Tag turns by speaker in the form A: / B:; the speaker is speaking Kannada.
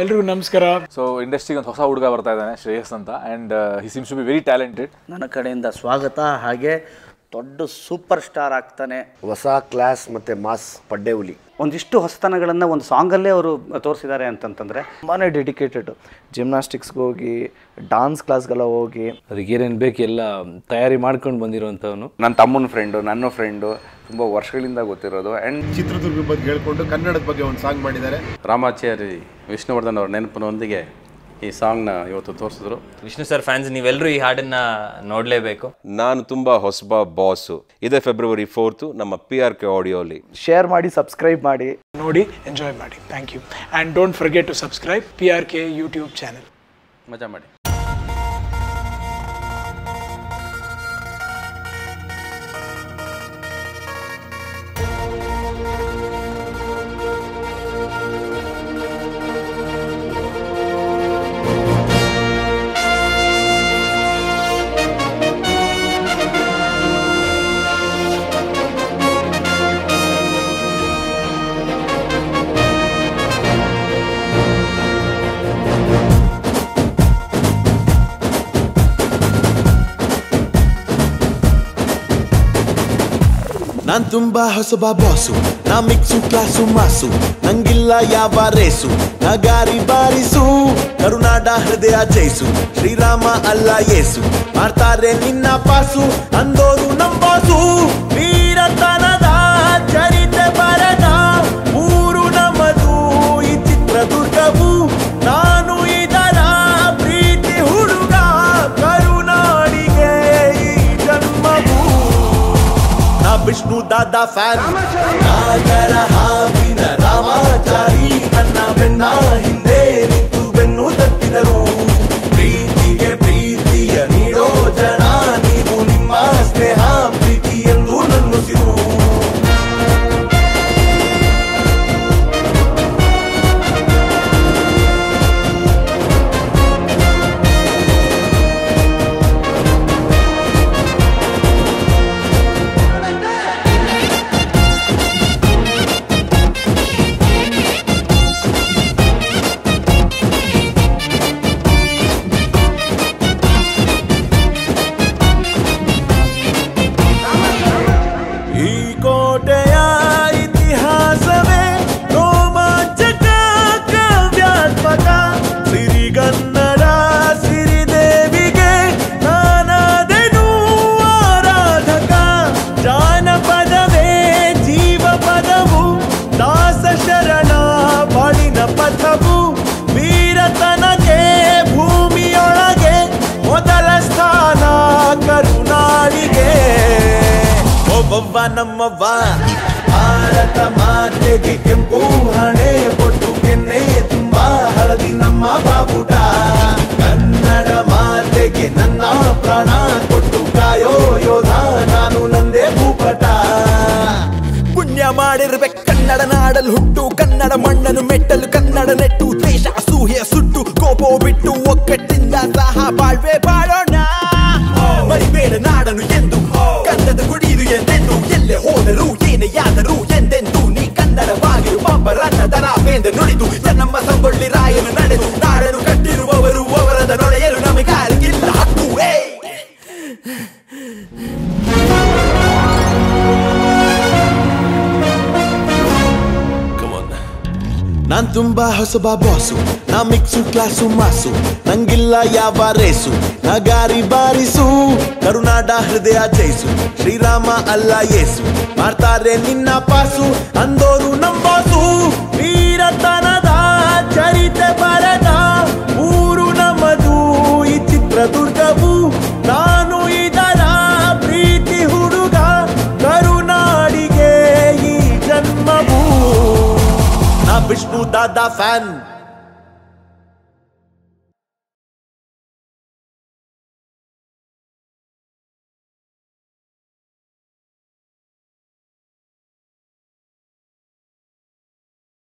A: ಎಲ್ರಿಗೂ ನಮಸ್ಕಾರ.
B: ಸೊ ಇಂಡಸ್ಟ್ರಿಗೆ ಒಂದು ಹೊಸ ಹುಡುಗ ಬರ್ತಾ ಇದ್ದಾನೆ ಶ್ರೇಯಸ್ ಅಂತ. And he seems to be very talented
C: ನನ್ನ ಕಡೆಯಿಂದ ಸ್ವಾಗತ. ಹಾಗೆ ದೊಡ್ಡ ಸೂಪರ್ ಸ್ಟಾರ್ ಆಗ್ತಾನೆ.
D: ಹೊಸ ಕ್ಲಾಸ್ ಮತ್ತು ಮಾಸ್ ಪಡ್ಡೆ ಹುಲಿ
C: ಒಂದಿಷ್ಟು ಹೊಸತನಗಳನ್ನು ಒಂದು ಸಾಂಗಲ್ಲೇ ಅವರು ತೋರಿಸಿದ್ದಾರೆ ಅಂತಂತಂದರೆ
E: ತುಂಬಾ ಡೆಡಿಕೇಟೆಡ್. ಜಿಮ್ನಾಸ್ಟಿಕ್ಸ್ಗೆ ಹೋಗಿ ಡಾನ್ಸ್ ಕ್ಲಾಸ್ಗೆಲ್ಲ ಹೋಗಿ. ಅದಕ್ಕೆ ಏನೇನು ಬೇಕು ಎಲ್ಲ ತಯಾರಿ ಮಾಡ್ಕೊಂಡು ಬಂದಿರೋಂಥವನು
F: ನನ್ನ ತಮ್ಮನ ಫ್ರೆಂಡು ನನ್ನ ಫ್ರೆಂಡು ತುಂಬ ವರ್ಷಗಳಿಂದ ಗೊತ್ತಿರೋದು. ಆ್ಯಂಡ್
G: ಚಿತ್ರದುರ್ಗ ಬಗ್ಗೆ ಹೇಳ್ಕೊಂಡು ಕನ್ನಡದ ಬಗ್ಗೆ ಒಂದು ಸಾಂಗ್ ಮಾಡಿದ್ದಾರೆ.
F: ರಾಮಾಚಾರಿ ವಿಷ್ಣುವರ್ಧನ್ ಅವ್ರ ನೆನಪಿನೊಂದಿಗೆ ಈ ಸಾಂಗ್ನ ಇವತ್ತು ತೋರಿಸಿದ್ರು.
H: ವಿಷ್ಣು ಸರ್ ಫ್ಯಾನ್ಸ್ ನೀವೆಲ್ಲರೂ ಈ ಹಾಡನ್ನ ನೋಡಲೇಬೇಕು.
I: ನಾನು ತುಂಬ ಹೊಸಬ ಬಾಸು. ಇದೇ ಫೆಬ್ರವರಿ ಫೋರ್ತು ನಮ್ಮ ಪಿ ಆರ್ ಕೆ ಆಡಿಯೋಲಿ
E: ಶೇರ್ ಮಾಡಿ ಸಬ್ಸ್ಕ್ರೈಬ್ ಮಾಡಿ.
A: ನೋಡಿ ಎಂಜಾಯ್ ಮಾಡಿ. Thank you and don't forget to subscribe P R K YouTube channel
F: ಮಜಾ ಮಾಡಿ.
J: ನಾನ್ ತುಂಬಾ ಹೊಸಬ ಬಾಸು ನಾ ಮಿಕ್ಸು ಕ್ಲಾಸು ಮಾಸು ನಂಗಿಲ್ಲ ಯಾವ ರೇಸು ನಾ ಗಾರಿ ಬಾರಿಸು, ಕರುನಾಡ ಹೃದಯ ಜಯಿಸು, ಶ್ರೀರಾಮ ಅಲ್ಲ ಯೇಸು ಮಾಡ್ತಾರೆ ನಿನ್ನ ಪಾಸು, ಅಂದೋರು ವಿಷ್ಣು ದಾದಾ ಫ್ಯಾನ್ ನಾಗರ ಹಾವಿನ ರಾಮಾಚಾರಿ ನನ್ನ ವೀರತನಕ್ಕೆ ಭೂಮಿಯೊಳಗೆ ಮೊದಲ ಸ್ಥಾನ ಕರುನಾಡಿಗೆ ಒಬ್ಬೊಬ್ಬ ನಮ್ಮವ್ವ, ಭಾರತ ಮಾತೆಗೆ ಕೆಂಪು ಹಣೆ ಕೊಟ್ಟು ಕೆನ್ನೆ ತುಂಬಾ ಹಳದಿ ನಮ್ಮ ಬಾಬುಟ. ಕನ್ನಡ ಮಾತೆಗೆ ನನ್ನ ಪ್ರಾಣ ಕೊಟ್ಟು ಕಾಯೋ ಯೋಧ ನಾನು ನಂದೇ ಭೂಪಟ. ಪುಣ್ಯ ಮಾಡಿರ್ಬೇಕು ಕನ್ನಡ ನಾಡಲು ಹುಟ್ಟು, ಕನ್ನಡ ಮಣ್ಣನ್ನು ಮೆಟ್ಟಲು ಕನ್ನಡ ನೆಟ್ಟು ದ್ವೇಷ ಅಸೂಹೆ ಸುಟ್ಟು ಕೋಪೋ ಬಿಟ್ಟು ಒಕ್ಕಟ್ಟಿಂದ ಸಹ ಬಾಳ್ವೆ ಬಾಳೋಣ. ಮರಿಬೇಡ ನಾಡನು ಎಂದು ಕನ್ನಡ ಕುಡಿಯುದು ಎಂದೆಂದು, ಎಲ್ಲೇ ಹೋದರು ಏನೇ ಯಾದರು ಎಂದೆಂದು, ನೀ ಕನ್ನಡವಾಗಿರು ರನ್ನ ಬೇಂದ ನುಡಿದು ನಮ್ಮ ಸಂಗೊಳ್ಳಿ ರಾಯನು ನಾನ್ ತುಂಬಾ ಹೊಸಬ ಬಾಸು ನಾ ಮಿಕ್ಸು ಕ್ಲಾಸು ಮಾಸು ನಂಗಿಲ್ಲ ಯಾವ ರೇಸು ನಾ ಗಾರಿ ಬಾರಿಸು. ಕರುನಾಡ ಹೃದಯ ಜಯಿಸು. ಶ್ರೀರಾಮ ಅಲ್ಲ ಯೇಸು ಮಾಡ್ತಾರೆ ನಿನ್ನ ಪಾಸು. ಅಂದೋರು ನಂಬಾಸು ಕರುನಾಡಿಗೆ ಈ ಜನ್ಮವು